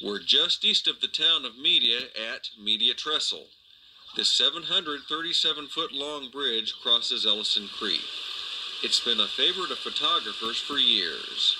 We're just east of the town of Media at Media Trestle. The 737 foot long bridge crosses Ellison Creek. It's been a favorite of photographers for years.